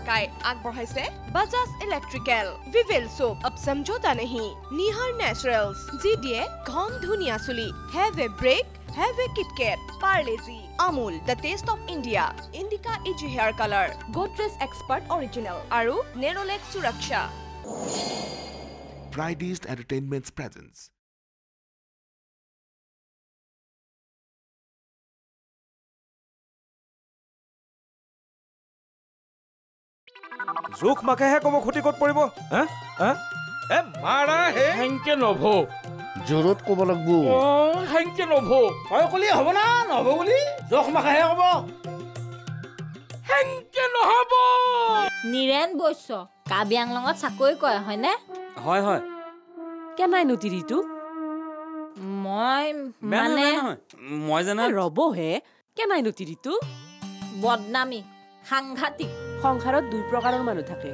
ঢাকায় আগবঢ়াইছে বাজাজ ইলেকট্ৰিকেল ভিভেল চোপ আপ সমঝোতা নেহি নিহাৰ নেচাৰেলছ যি দিয়ে ঘন ধুনীয়া চুলি। Have a break have a KitKat Amul the taste of India Indica easy hair colour Godrej expert original আৰু নেৰলেক সুৰক্ষা ফ্ৰাইডিজ জোখ মাকেহে ক'ব ক্ষতি ক'ত পৰিব হা? হা? এ মাৰা হে! সেনকে নভ। জোৰত ক'ব লাগব। সেনকে নভ। তই কলি হ'ব না নহ'ব বুলি? জখ মাখাহে হ'ব সেনকে নহব। নীৰেণ বৈশ্য কাবি আংলঙত চাকৰি কৰে হয়নে? হয় হয়। কেনাইনো তিৰিটো? মই মানে। মই জানা ৰবহে। কেনাইনো তিৰিটো? বদনামী সাংঘাতিক। সংসাৰত দুই প্ৰকাৰৰ মানুহ থাকে।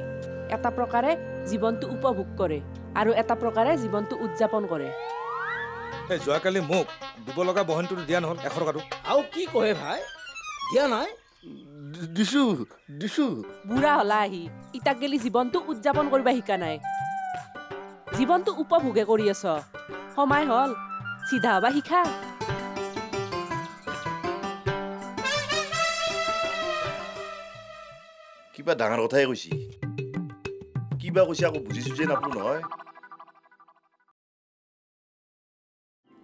এটা প্ৰকাৰে জীৱনটো উপভোগ কৰে আৰু এটা প্ৰকাৰে জীৱনটো উদযাপন কৰে। এই যোৱাকালি মোক দিব লগা বহনটো দিয়া নহ'ল এশ টকাটো। আৰু কি কহে ভাই? দিয়া নাই? দিছো দিছো। বুঢ়া হলা আহি ইটাক গেলি জীৱনটো উদযাপন কৰিব শিকা নাই। জীৱনটো উপভোগে কৰি আছ। সময় হ'ল চিধা হবা শিকা কিবা ডাঙৰ কথাই কৈছি কিবা কৈছে আকৌ বুজি চুজি নাপালো নহয়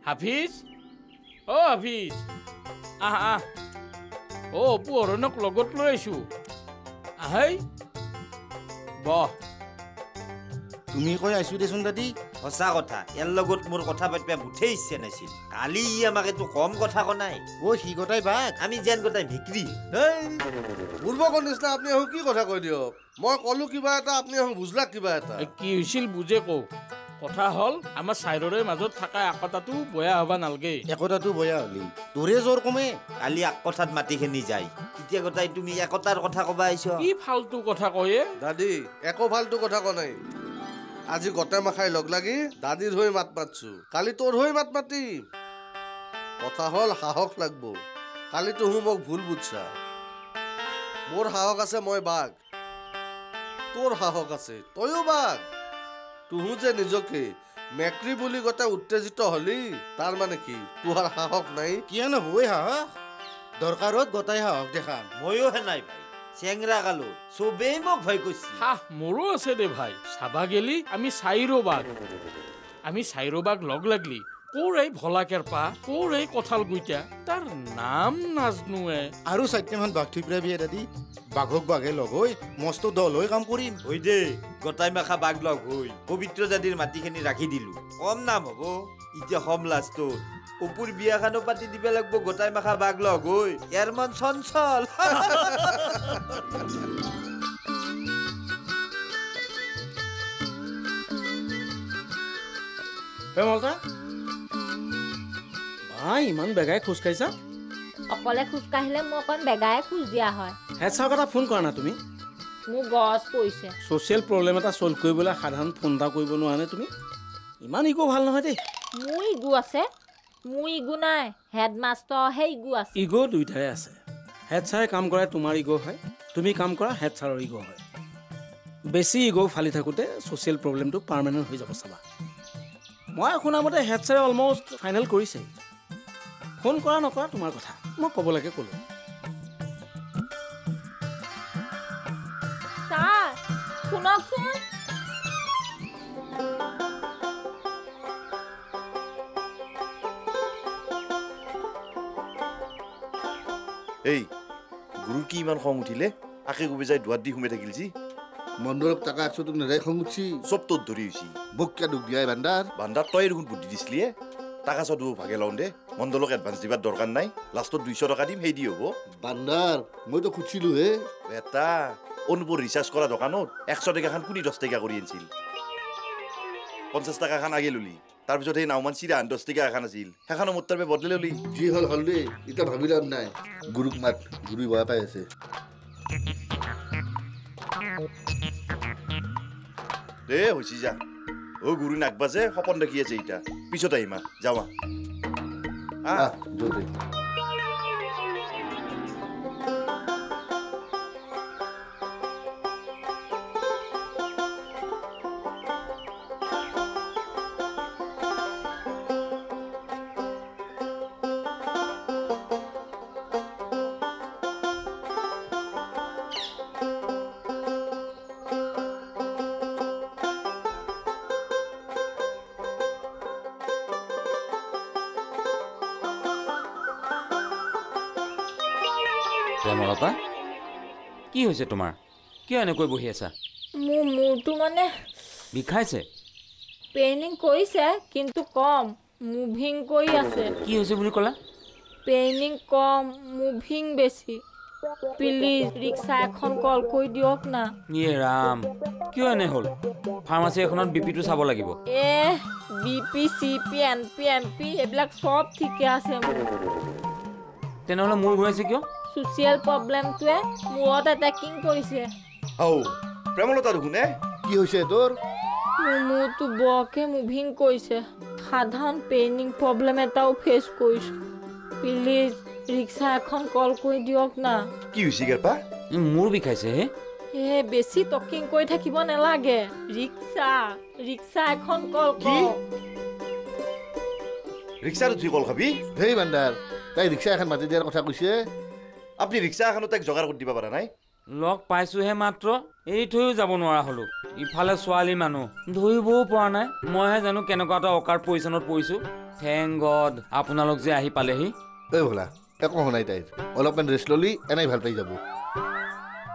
হাফিজ অ হাফিজ আহ আহ অ অপু অৰণক লগত লৈ আহিছো আহেই বহ তুমি কৈ আছো দেচোন দাদী। সঁচা কথা ইয়াৰ লগত মোৰ কথা পাতিব মুঠেই ইচ্ছা নাছিল। কালি ই আমাক এইটো কম কথা কনাই অ সি গতাই বাঘ আমি যেন গোটাই ভিক্ৰী পূৰ্বকৰ নিচিনা আপুনি এখন কি কথা কৈ দিয়ক? মই ক'লো কিবা এটা আপুনি এখন বুজলাক কিবা এটা। কি হৈছিল বুজে কওঁ কথা হ'ল আমাৰ চাইডৰে মাজত থকা একতাটো বেয়া হবা নালগে। একতাটো বয়া হলি। তোৰে জ্বৰ কমে। কালি এক কথাত মাটিখিনি যায়। এতিয়া গোটাই তুমি একতাৰ কথা কবা আহিছ। কি ফাল্টু কথা কয়ে দাদী একো ফাল্টু কথা কোৱা নাই। আজি গোটেই মাখাই লগ লাগি দাদীৰ হৈ মাত মাতছো কালি তোৰ হৈ মাত মাতিম কথা হ'ল সাহস লাগব। কালি তুহু মোক ভুল বুজছা। মোৰ সাহস আছে মই বাঘ। তোৰ সাহস আছে তয়ো বাঘ। তুহু যে নিজকে মেক্ৰী বুলি গোটেই উত্তেজিত হলি তাৰ মানে কি? তোহাৰ সাহস নাই? কিয় নহবই সাহস? দৰকাৰত গতাই সাহস দেখাম। ময়ো হে নাই ভাই। চেংৰা কালো চবেই মোক ভয় কৰিছে হাহ মোৰো আছে দে ভাই। চাবা গেলি আমি চাইৰো বাঘ। আমি চাইৰো বাঘ লগ লাগলি। কোৰ এই ভলা কেৰপা কোৰ এই কঁঠাল গুইটা? তাৰ নাম নাজনোৱে। আৰু চাৰিটামান বাঘ থৈ পেলাই বিয়া দাদী? বাঘক বাঘে লগ হৈ মস্ত দল হৈ কাম কৰিম। হৈ দে গোটাই মাখা বাঘ লগ হৈ পবিত্ৰ জাতিৰ মাটিখিনি ৰাখি দিলো। কম নাম হ'ব এতিয়া কম লাষ্টত অপুৰ বিয়াখানো পাতি দিব লাগিব গোটাই মাখা বাঘ লগ হৈ। ইয়াৰ মন চঞ্চল। প্ৰেমলতা ইমান বেগাই খোজ কাঢ়িছা? অকলে খোজ কাঢ়িলে মোৰ অকণ বেগাই খোজ দিয়া হয়। হেড ছাৰক এটা ফোন কৰা না তুমি? মোৰ গছ পৰিছে। ছ'চিয়েল প্ৰব্লেম এটা ছল্ভ কৰিবলৈ সাধাৰণ ফোন এটা কৰিব নোৱাৰানে তুমি? ইমান ইগ' ভাল নহয় দেই। মোৰ ইগু আছে মোৰ ইগু নাই হেডমাষ্টৰহে ইগু আছে। ইগ' দুইটাৰে আছে। হেড ছাৰে কাম কৰাই তোমাৰ ইগ' হয় তুমি কাম কৰা হেড ছাৰৰ ইগ' হয়। বেছি ইগ' ফালি থাকোঁতে ছ'চিয়েল প্ৰব্লেমটো পাৰ্মানেণ্ট হৈ যাব চাবা। মই শুনামতে হেড ছাৰে অলমষ্ট ফাইনেল কৰিছে। ফোন কৰা নকৰা তোমাৰ কথা। মই ক'ব লাগে ক'লোঁ। ছাৰ শুনকচোন। এই গুৰুৰ কি ইমান খং উঠিলে? আকে গুবে যাই দুৱাত দি সোমাই থাকিল যি। মণ্ডলক টাকা একশো তোক নেদাই খং উঠছি। চব তোৰ ধৰি হৈছি। মোক কিয় দুখ দিয়াই বান্দাৰ বান্দাৰ তই দেখোন বুদ্ধি দিছিলিয়ে। টাকা চদু ভাগে লওঁ দে মণ্ডলক এডভান্স দিবাৰ দৰকাৰ নাই লাষ্টত দুইশ টকা দিম সেই দি হ'ব। বান্দাৰ মইতো খুজিছিলো হে এটা অনুপৰ ৰিচাৰ্জ কৰা দোকানত একশ টকাখান কোনি দহ টকা কৰি আনিছিল। পঞ্চাছ টকাখান আগে ললি। তাৰপিছত সেই নাওমান চিৰাহান দহ টকা এখন আছিল। সেইখনো মোৰ তাৰপে বদলি ললি। যি হ'ল হ'ল দেই এতিয়া ভাবি লাভ নাই। গুৰুক মাত গুৰু বেয়া পাই আছে। দে হৈছি যা। নাকবা যে সপোন দেখি আছে এতিয়া পিছত আহিমা যাৱা আহ যোতে প্ৰেমলতা কি হৈছে তোমাৰ? কিয় এনেকৈ বহি আছা? মোৰ মূৰটো মানে বিষাইছে পেইনিং কৰিছে কিন্তু কম মুভিং কৰি আছে। কি হৈছে বুলি ক'লা? পেইনিং কম মুভিং বেছি। প্লিজ ৰিক্সা এখন কল কৰি দিয়ক না। ইয়ে ৰাম কিয় এনে হ'ল? ফাৰ্মাচী এখনত বি পিটো চাব লাগিব। A B P C P N P M P এইবিলাক চব ঠিকে আছে মোৰ। তেনেহ'লে মূৰ ঘূৰাইছে কিয়? ছ'চিয়েল প্ৰব্লেমটোৱে মূৰত এটেকিং কৰিছে। আও প্ৰেমলতা দেখোন কি হৈছে তোৰ? মোৰ মূৰটো বৰকৈ মুভিং কৰিছে। সাধাৰণ পেইনিং প্ৰব্লেম এটাও ফেচ কৰিছোঁ। প্লিজ ৰিক্সা এখন কল কৰি দিয়ক না। কি হৈছে গেৰপা? মূৰ বিষাইছে হে। এ বেছি টকিং কৰি থাকিব নালাগে। ৰিক্সা ৰিক্সা এখন কল কৰক ৰিক্সাত উঠি কল খাবি? হেই বান্দাৰ তাই ৰিক্সা এখন মাতি দিয়াৰ কথা কৈছে। আপুনি ৰিক্সা এখনত তাইক যোগাৰ কৰি দিব পৰা নাই? লগ পাইছোহে মাত্ৰ এৰি থৈও যাব নোৱাৰা হ'লো। ইফালে ছোৱালী মানুহ ধৰিবও পৰা নাই। মইহে জানো কেনেকুৱা এটা অকাৰ পজিশ্যনত পৰিছোঁ। থেংক গড আপোনালোক যে আহি পালেহি। ঐ ভোলা একো শুনাই তাইৰ। অলপমান ৰেষ্ট ল'লি এনেই ভাল পাই যাব।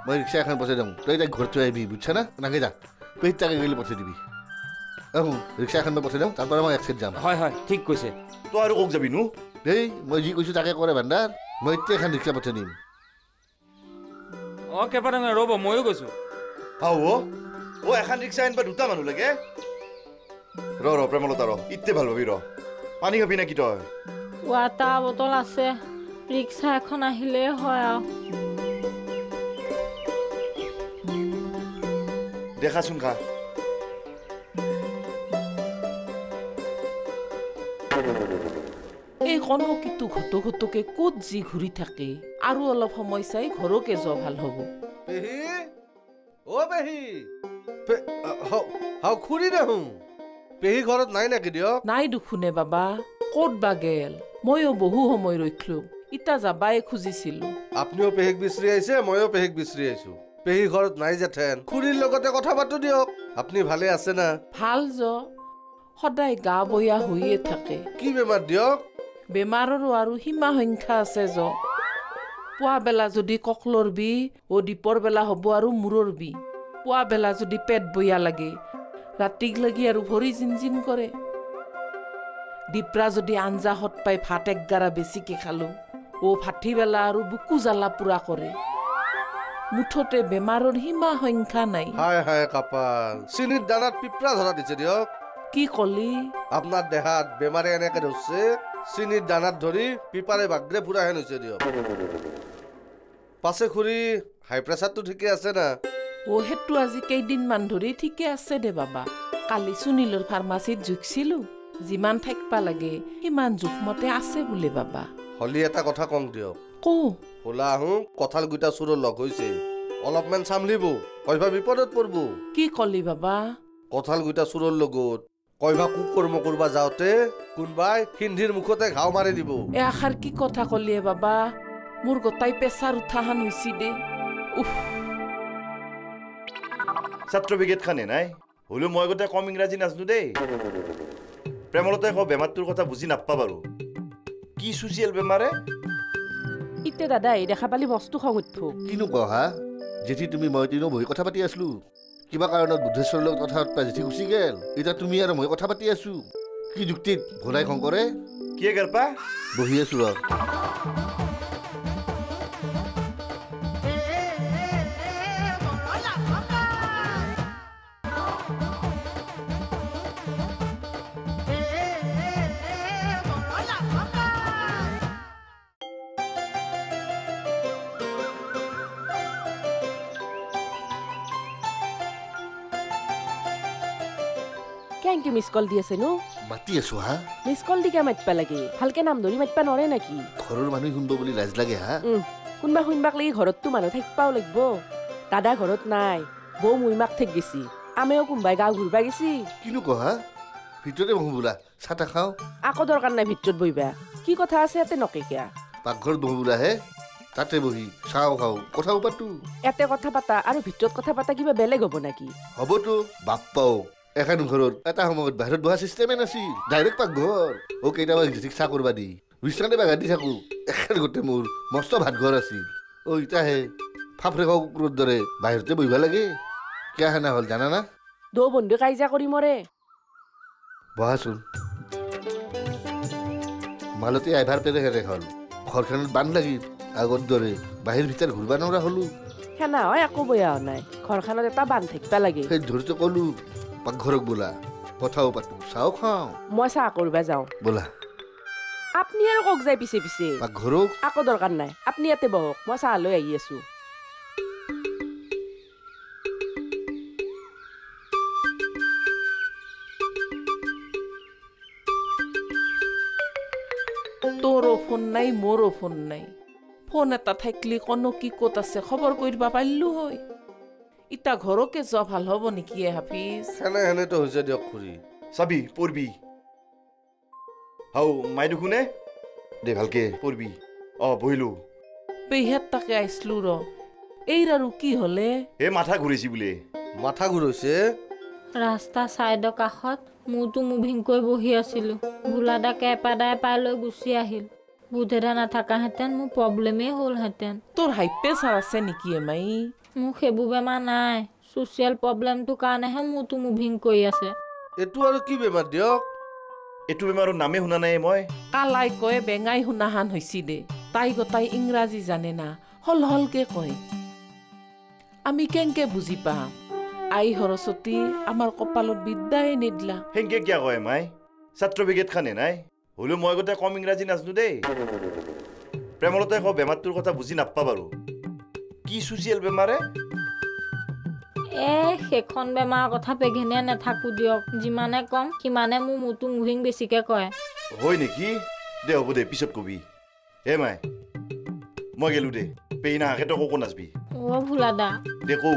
মই ৰিক্সা এখন পঠাই দিওঁ। তই তাইক ঘৰত থৈ আহিবি বুজিছা না? নাগে যা। পেহিত তাকে গেলি পঠাই দিবি। আহোঁ ৰিক্সা এখন মই পঠাই দিওঁ। তাৰ পৰা মই এক চাইড যাম। হয় হয় ঠিক কৈছে। তই আৰু কওক যাবি নো দেই মই যি কৈছোঁ তাকে কৰে ভাণ্ডাৰ। মই এতিয়া এখন ৰিক্সা পঠাই দিম অঁ কেইবা ডাঙৰ ৰ'ব ময়ো গৈছোঁ আও অ অ এখন ৰিক্সা আনিবা দুটা মানুহ লাগে ৰ ৰ প্ৰেমলতা ৰ ইতে ভাল পাবি ৰ পানী খাবি নেকি তই ৱাটাৰ বটল আছে ৰিক্সা এখন আহিলেই হয় আৰু দেখাচোন খা এই কনকীটো ঘটো ঘটোকে ক'ত যি ঘূৰি থাকে আৰু অলপ সময় চাই ঘৰকে যোৱা ভাল হ'ব। পেহী? অ পেহী। পে- আ- হাও- হাও খুৰী দেখোন। পেহী ঘৰত নাই নেকি দিয়ক? নাই দুখোনে বাবা ক'ত বা গেল? ময়ো বহু সময় ৰৈখলো ইতা যাবাই খুজিছিলো। আপুনিও পেহীক বিচাৰি আহিছে ময়ো পেহীক বিচাৰি আহিছো। পেহী ঘৰত নাই জেঠেন খুৰীৰ লগতে কথা পাতো দিয়ক। আপুনি ভালে আছে না? ভাল য সদায় গা বয়া হৈয়ে থাকে। কি বেমাৰ দিয়ক? বেমাৰৰো আৰু সীমা সংখ্যা আছে য পুৱা বেলা যদি কঁকলৰ বিষ অ দীপৰ বেলা হ'ব আৰু মূৰৰ বিষ পুৱা বেলা যদি পেট বয়া লাগে ৰাতিক লাগি আৰু ভৰি জিন জিন কৰে। দীপৰা যদি আঞ্জা হত পাই ভাত একগাৰা বেছিকে খালো অ ভাটিবেলা আৰু বুকু জ্বালা পোৰা কৰে। মুঠতে বেমাৰৰ সীমা সংখ্যা নাই। হায় হায় কাপাল। চিনিৰ দানাত পিপৰা ধৰা দিছে দিয়ক। কি কলি? আপোনাৰ দেহাত বেমাৰে এনেকে ধৰছে। চিনিৰ দানাত ধৰি পিপাৰে বাগৰে হেন হৈছে দিয়ক। পাছে খুৰী হাই প্ৰেচাৰটো ঠিকে আছে না? অ সেইটো আজি কেইদিনমান ধৰি ঠিকে আছে দে বাবা। কালি সুনীলৰ ফাৰ্মাচীত জুখিছিলো। যিমান থাকিবা লাগে সিমান জোখমতে আছে বোলে বাবা। হলি এটা কথা কওঁ দিয়ক। কওঁ। হোলা আহোঁ কঁঠাল গুইটা চোৰৰ লগ হৈছে। অলপমান চামলিব কইভা বিপদত পৰিব। কি কলি বাবা? কঁঠাল গুইটা চোৰৰ লগত। কইভা কুকৰ্ম কৰবা যাওঁতে কোনবাই সিন্ধিৰ মুখতে ঘাও মাৰি দিব। এ আষাৰ কি কথা কলিয়ে বাবা? মোৰ গোটাই প্ৰেছাৰ উঠাহান হৈছি দে। উফ। ছাত্ৰবিগেট খানে নাই? হ'লেও মই গোটেই কম ইংৰাজী নাজানো দেই। প্ৰেমলতাই কওঁ বেমাৰটোৰ কথা বুজি নাপা বাৰু। কি ছ'চিয়েল বেমাৰে? ইতে দাদা এই দেখা পালি মস্তো খং উঠব কিনো কোৱা হা জেঠি তুমি মই তিনিও বহি কথা পাতি আছিলো। কিবা কাৰণত বুদ্ধেশ্বৰৰ লগত কথা পাতিবা জেঠি গুচি গেল। এতিয়া তুমি আৰু মই কথা পাতি আছো। কি যুক্তিত ভোলাই খং কৰে কিয়ে গেৰপা বহি আছো ৰ। মিছ কল দি আছে নো মাতি আছো হা মিছ কল দি কিয় মাতিবা লাগে ভালকে নাম ধৰি মাতিবা নৰে নেকি ঘৰৰ মানুহ শুনব বুলি লাজ লাগে হা কোনোবা শুনবাক লাগি ঘৰততো মানুহ থাকিবাও লাগিব দাদা ঘৰত নাই বৌ মুইমাক ঠেক গেছি আমিও কোনোবাই গাঁও ঘূৰবা গেছি কিনো কোৱা হা ভিতৰতে বহো বোলা চাহ তাহ খাওঁ আকৌ দৰকাৰ নাই ভিতৰত বহিবা কি কথা আছে ইয়াতে নকেকিয়া পাকঘৰত বহো বোলা হে তাতে বহি চাওঁ খাওঁ কথাও পাতো ইয়াতে কথা পাতা আৰু ভিতৰত কথা পাতা কিবা বেলেগ হ'ব নেকি হ'বতো বাপ পাও এখন ঘৰত এটা সময়ত বাহিৰত বহা চিষ্টেমে নাছিল ডাইৰেক্ট পাকঘৰ অ কেইটামান জেঠিক চাহ কৰবা দি বিচনাতে বাগাৰ দি থাকো এখন গোটেই মোৰ মস্ত ভাত ঘৰ আছিল অ ইতাহে ফাফৰে খোৱা কুকুৰৰ দৰে বাহিৰতে বহিব লাগে কিয় সেনে হ'ল জানা না দৌ বন্ধু কাজিয়া কৰি মৰে বহাচোন মালতী আইভাৰ পেৰে হেৰে হ'ল ঘৰখনত বান্ধ লাগিল আগৰ দৰে বাহিৰ ভিতৰ ঘূৰিব নোৱাৰা হ'লো সেনা হয় একো বেয়া হোৱা নাই ঘৰখনত এটা বান্ধ থাকিবা লাগে সেই ধৰিতো ক'লো পাকঘৰক বোলা কথাও পাতো চাও খাওঁ। মই চাহ কৰিবা যাওঁ। বোলা। আপুনি আৰু কক যায় পিছে পিছে। পাকঘৰক? একো দৰকাৰ নাই। আপুনি ইয়াতে বহক মই চাহ লৈ আহি আছো। তোৰো ফোন নাই মোৰো ফোন নাই। ফোন এটা থাকিলে কনো কি ক'ত আছে খবৰ কৰিব পাৰিলো হয়। ইতা ঘৰকে যোৱা ভাল হ'ব নেকি হাফিজ? সেনে সেনেতো হৈছে দিয়ক খুৰী চাবি পৰবি। হাও মাই দেখোনে দে ভালকে পৰবি। অ বহিলো। পেহীয়াত তাকে আহিছিলো ৰ। এইৰ আৰু কি হ'লে? হে মাথা ঘূৰিছি বোলে। মাথা ঘূৰাইছে? ৰাস্তা ছাইডৰ কাষত মূৰটো মুভিং কৰি বহি আছিলোঁ। ভোলাদাকে এপাদাই পাই লৈ গুচি আহিল। বুধেদা নাথাকাহেঁতেন মোৰ প্ৰব্লেমেই হ'লহেঁতেন। তোৰ হাই প্ৰেছাৰ আছে নেকি এমাই মোৰ সেইবোৰ বেমাৰ নাই। ছ'চিয়েল প্ৰব্লেমটোৰ কাৰণেহে মূৰটো মুভিং কৰি আছে। এইটো আৰু কি বেমাৰ দিয়ক? এইটো বেমাৰৰ নামে শুনা নাই মই। কালাই কয় বেঙাই শুনাহান হৈছি দে। তাই গোটাই ইংৰাজী জানে না। হল হলকে কয়। আমি কেংকে বুজি পাম? আই সৰস্বতী আমাৰ কপালত বিদ্যাই নিদিলা। সেনকে কিয় কয় মাই? ছাত্ৰ ব্ৰিগেড খানে নাই? হ'লেও মই গোটেই কম ইংৰাজী নাজানো দেই। প্ৰেমলতে কওঁ বেমাৰটোৰ কথা বুজি নাপা বাৰু। কি ছ'চিয়েল বেমাৰে? এ সেইখন বেমাৰৰ কথা পেঘেনীয়া নাথাকোঁ দিয়ক। যিমানে কম সিমানে মোৰ মূৰটো মুভিং বেছিকৈ কৰে হয় নেকি? দে হ'ব দে পিছত কবি। হে মাই মই গেলো দে। পেই নাহাকে তই ককো নাচবি? অ' ভোলাদা দে। কৌ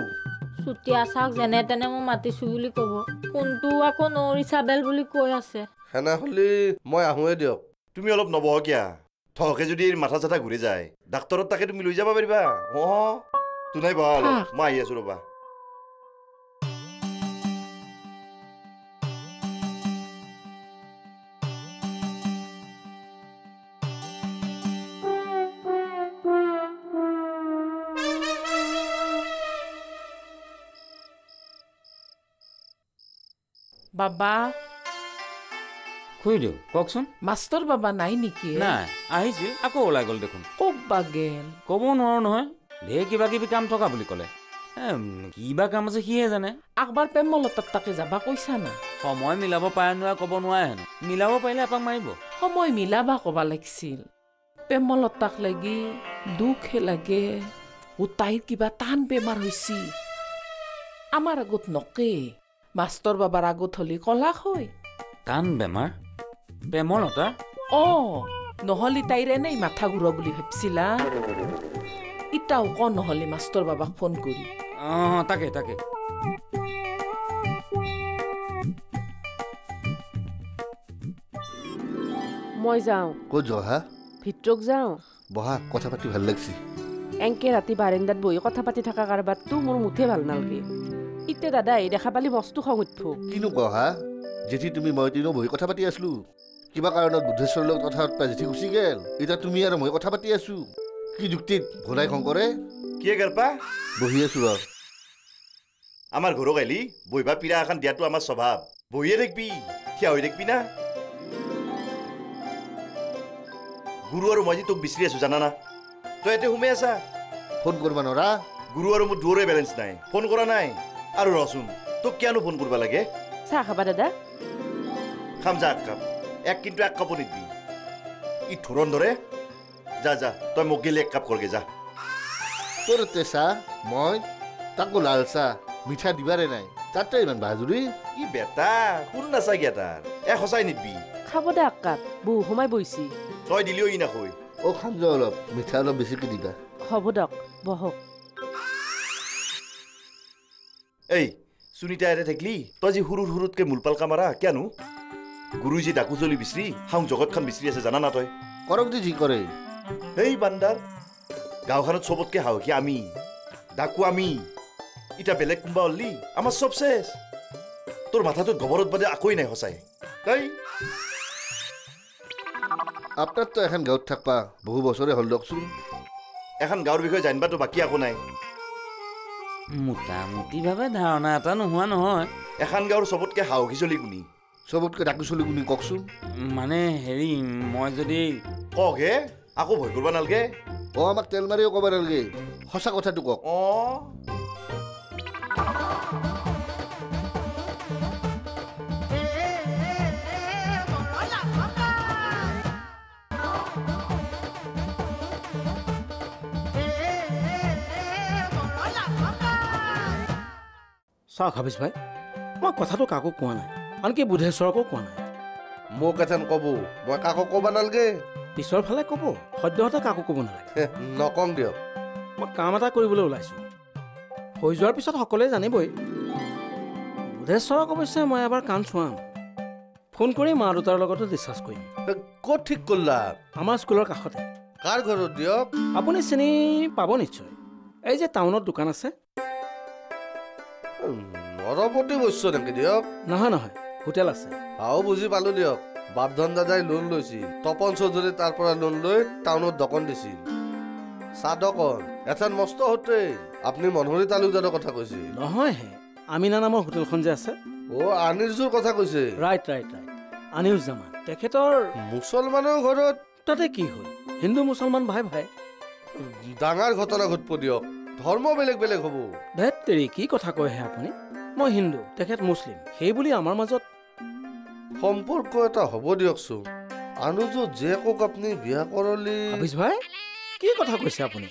চুতীয়া চাওক যেনে তেনে মই মাতিছোঁ বুলি ক'ব। ফোনটো আকৌ নৌৰি চাবেল বুলি কৈ আছে। সেনে হ'লে মই আহোঁৱে দিয়ক। তুমি অলপ নবহ কিয়া থকে যদি মাথা চাথা ঘূৰি যায় ডাক্তৰত তাকে তুমি লৈ যাব পাৰিবা অঁ তোনাই অলপ থাক। মই আহি আছো ৰ'বা বাবা খুই দিওঁ কওকচোন। মাষ্টৰ বাবা নাই নেকি? নাই আহিছিল আকৌ ওলাই গ'ল দেখোন। ক'ত বা গেল ক'ব নোৱাৰো নহয় ঢেৰ কিবা কিবি কাম থকা বুলি ক'লে। কিবা কাম আছে সিহে জানে। আকবাৰ প্ৰেমলতাত তাকে যাবা কৈছা না। সময় মিলাব পাৰে নোৱাৰে ক'ব নোৱাৰে হেনো। মিলাব পাৰিলে এপাক মাৰিব। সময় মিলাবা ক'বা লাগিছিল। প্ৰেমলতাক লাগি দুখহে লাগে। ও তাইৰ কিবা টান বেমাৰ হৈছি। আমাৰ আগত নকে। মাষ্টৰ বাবাৰ আগত হ'লে কলাক হয়। টান বেমাৰ? প্ৰেমলতা অ নহ'লে তাইৰ এনেই মাথা ঘূৰোৱা বুলি ভাবছিলা? ইটাও ক নহ'লে মাষ্টৰ বাবাক ফোন কৰি? অঁ তাকে তাকে। মই যাওঁ। ক'ত যোৱা হা? ভিতৰক যাওঁ। বহা কথা পাতি ভাল লাগছি। এংকে ৰাতি বাৰেণ্ডাত বহি কথা পাতি থকা কাৰবাৰটো মোৰ মুঠে ভাল নালাগে। এতিয়া দাদা আহি দেখা পালি মস্তো খং উঠব কিনো কোৱা হা? জেঠি তুমি মই তিনিও বহি কথা পাতি আছিলো। কিবা কাৰণত বুদ্ধেশ্বৰৰ লগত কথা পাতিবা জেঠি গুচি গেল। এতিয়া তুমি আৰু মই কথা পাতি আছো। কি যুক্তিত ভোলাই শংকৰে? কিয়ে গাৰপা বহি আছো ৰ। আমাৰ ঘৰক আহিলি বহিবা পীৰা এখন দিয়াটো আমাৰ স্বভাৱ। বহিয়ে থাকিবি থিয় হৈ থাকিবি না। গুৰু আৰু মই যে তোক বিচাৰি আছো জানা না তই ইয়াতে সোমাই আছা? ফোন কৰবা নৰা। গুৰু আৰু মোৰ দুৱৰে বেলেঞ্চ নাই। ফোন কৰা নাই। আৰু ৰচোন তোক কিয়নো ফোন কৰিব লাগে? চাহ খাবা দাদা? খাম যা এক কাপ। এক কিন্তু এক কাপো নিদিবি। ই ধুৰন্ধৰে যা যা তই মোক গেলি এক কাপ কৰগে যা। তোৰ তে চাহ মই তাকো লাল চাহ মিঠা দিবাৰে নাই। তাতে ইমান বাহাদুৰি? ই বেটা শুন নাচাগি তাৰ। এ সঁচাই নিদিবি। খাব দে এক কাপ বহু সময় বহিছি তই দিলেও ই নাখৈ অ' খাম যোৱা অলপ মিঠা অলপ বেছিকৈ দিবা। হ'ব দিয়ক বহক। এই সুনীতা ইয়াতে থাকিলি? তই যি সৰু সৰুতকে মূলপালকা মাৰা কিয়নো? গুৰুই যি ডাকু চলি বিচাৰি হাং জগতখন বিচাৰি আছে জানা না তই? কৰক দি যি কৰে। এই বান্দাৰ গাঁওখনত চবতকে সাহসী আমি ডাকু আমি। এতিয়া বেলেগ কোনোবা হ'লি আমাৰ চব চেচ তোৰ মাথাটোত গোবৰত বাদে একোৱেই নাই সঁচাই। দেই আপোনাৰতো এখন গাঁৱত থাকবা বহু বছৰে হ'ল দিয়কচোন এখন গাঁৱৰ বিষয়ে জানিবাতো বাকী একো নাই। মোটামুটিভাৱে ধাৰণা এটা নোহোৱা নহয়। এখন গাঁৱৰ চবতকৈ সাহসী চলি কোনি? চবতকৈ ডাকু চলি কোনি কওকচোন। মানে হেৰি মই যদি কওক হে আকৌ ভয় কৰিব নালাগে? অ আমাক তেল মাৰিও ক'ব নালাগে। সঁচা কথাটো কওক। অঁ। চাওক হাবিজ ভাই? মই কথাটো কাকো কোৱা নাই। আনকি বুধেশ্বৰকো কোৱা নাই। মোক এথেন ক'ব মই কাকো ক'ব নালাগে। পিছৰ ফালে ক'ব সদ্যহতে কাকো ক'ব নালাগে। নকম দিয়ক। মই কাম এটা কৰিবলৈ ওলাইছোঁ। হৈ যোৱাৰ পিছত সকলোৱে জানিবই। বুধেশ্বৰক অৱশ্যে মই এবাৰ কাণ চোৱাম। ফোন কৰি মা দেউতাৰ লগতো ডিছকাছ কৰিম। ক'ত ঠিক কৰলা? আমাৰ স্কুলৰ কাষতে। কাৰ ঘৰত দিয়ক? আপুনি চিনি পাব নিশ্চয়। এই যে টাউনত দোকান আছে। নৰপতি বৈশ্য নেকি দিয়ক? নহয় নহয়। হোটেল আছে। আও বুজি পালো দিয়ক। বাপধন দাদাই লোন লৈছিল তপন চৌধুৰী তাৰ পৰা লোন লৈ টাউনত দোকান দিছিল চাহ দোকান এথেন মস্ত হোটেল। আপুনি মনোহৰী তালুকদাৰৰ কথা কৈছিল নহয় হে আমিনা নামৰ হোটেলখন যে আছে। অ' আনিৰজুৰ কথা কৈছে। ৰাইট ৰাইট ৰাইট আনিউজ্জামান তেখেতৰ মুছলমানৰ ঘৰত তাতে কি হ'ল? হিন্দু মুছলমান ভাই ভাই। ডাঙৰ ঘটনা ঘটিব দিয়ক। ধৰ্ম বেলেগ বেলেগ হ'ব। ধেত তেৰি কি কথা কয় হে আপুনি? মই হিন্দু তেখেত মুছলিম। সেই বুলি আমাৰ মাজত সম্পৰ্ক এটা হ'ব দিয়কচোন। আনুজো জীয়েকক আপুনি বিয়া কৰালি। হাফিজ ভাই কি কথা কৈছে আপুনি?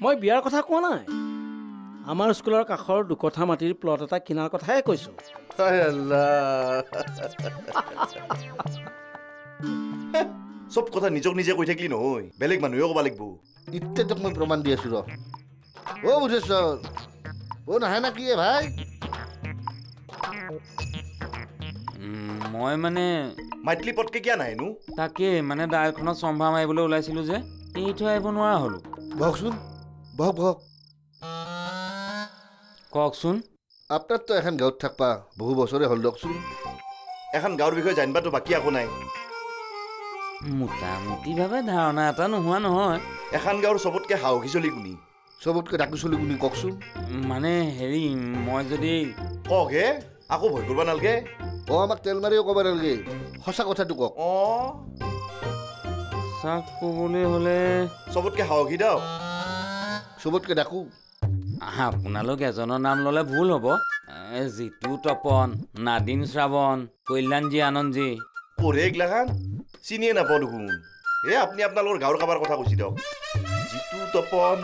মই বিয়াৰ কথা কোৱা নাই। আমাৰ স্কুলৰ কাষৰ দুকঠা মাটিৰ প্লট এটা কিনাৰ কথাহে কৈছোঁ। হায় আল্লাহ। চব কথা নিজক নিজে কৈ থাকিলি নহয়। বেলেগ মানুহেও ক'ব লাগিব। ইত্যে তোক মই প্ৰমাণ দি আছো ৰ। অ বুধেশ্বৰ অ নাহে না কি এ ভাই? মই মানে মাইতলি পটকে কিয় নাহেনো তাকে মানে ডাইলখনত চম্ভা মাৰিবলৈ ওলাইছিলোঁ যে এৰি থৈ আহিব নোৱাৰা হ'লোঁ। বহকচোন বহক বহক। কওকচোন। আপোনাৰতো এখন গাঁৱত থাকবা বহু বছৰে হ'ল দিয়কচোন। এখন গাঁৱৰ বিষয়ে জানিবাতো বাকী একো নাই। মোটামুটিভাৱে ধাৰণা এটা নোহোৱা নহয়। এখন গাঁৱৰ চবতকৈ সাহসী চলি কোনি চবতকৈ ডাকু চলি কোনি কওকচোন। মানে হেৰি মই যদি কওক হে আকৌ ভয় কৰিব নালাগে। অ আমাক তেল মাৰিও ক'ব নালাগে সঁচা কথাটো কওক অঁ চাক ক'বলৈ হ'লে চবতকৈ সাহসী দাও চবতকৈ ডাকু আপোনালোক এজনৰ নাম ল'লে ভুল হ'ব জিতু তপন নাদিন শ্ৰাৱণ কল্যাণজী আনন্দজী পঢ়ে এইগিলাখান চিনিয়ে নাপাওঁ দেখোন এ আপুনি আপোনালোকৰ গাঁৱৰ কাৰোবাৰ কথা কৈছে দিয়ক জিতু তপন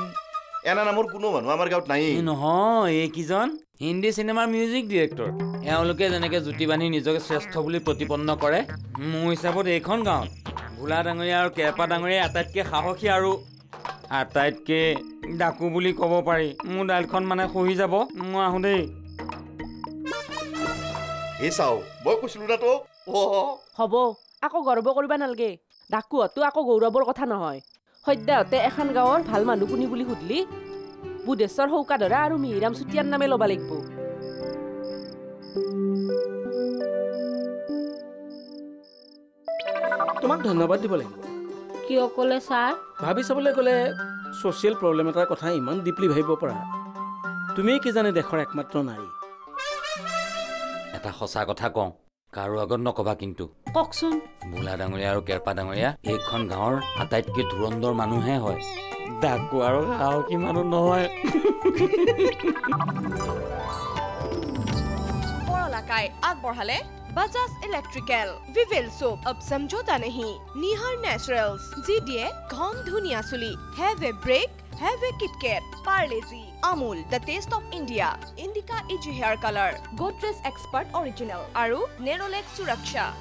এনা নামৰ কোনো মানুহ আমাৰ গাঁৱত নাই। এই নহয় এইকেইজন হিন্দী চিনেমাৰ মিউজিক ডিৰেক্টৰ এওঁলোকে যেনেকৈ জুতি বান্ধি নিজকে শ্ৰেষ্ঠ বুলি প্ৰতিপন্ন কৰে মোৰ হিচাপত এইখন গাঁৱত। ভোলা ডাঙৰীয়া আৰু কেৰেপা ডাঙৰীয়া আটাইতকৈ সাহসী আৰু আটাইতকৈ ডাকু বুলি ক'ব পাৰি। মোৰ দাইলখন মানে খহি যাব মই আহোঁ দেই। এই চাওঁ মই কৈছিলো না তোক। অ' হ'ব আকৌ গৰ্ব কৰিব নালাগে। ডাকুহঁতো আকৌ গৌৰৱৰ কথা নহয়। সদ্যাহতে এখন গাঁৱৰ ভাল মানুহ কোনি বুলি সুধলি বুধেশ্বৰ সৌকাধৰা আৰু মিহিৰাম চুতীয়াৰ নামে ল'ব লাগিব। তোমাক ধন্যবাদ দিব লাগিব। কিয় ক'লে ছাৰ? ভাবি চাবলৈ গ'লে ছ'চিয়েল প্ৰব্লেম এটাৰ কথা ইমান ডিপলি ভাবিব পৰা। তুমিয়ে কিজানি দেশৰ একমাত্ৰ নাৰী? এটা সঁচা কথা কওঁ কাৰো আগত নকবা কিন্তু। কওকচোন। ভোলা ডাঙৰীয়া আৰু কেৰপা ডাঙৰীয়া এইখন গাঁৱৰ আটাইতকৈ ধুৰন্ধৰ মানুহে হয়। ডাকু আৰু সাহসী মানুহ নহয়। আগবঢ়ালে? बजाज इलेक्ट्रिकल विवेल सोप अब समझौता नहीं। निहार नेचुरल्स जी डी ए घोम धुनिया सुली have a break have a Parle Parle G Amul the taste of India Indica is hair colour Godrej expert original और नेरोलेक सुरक्षा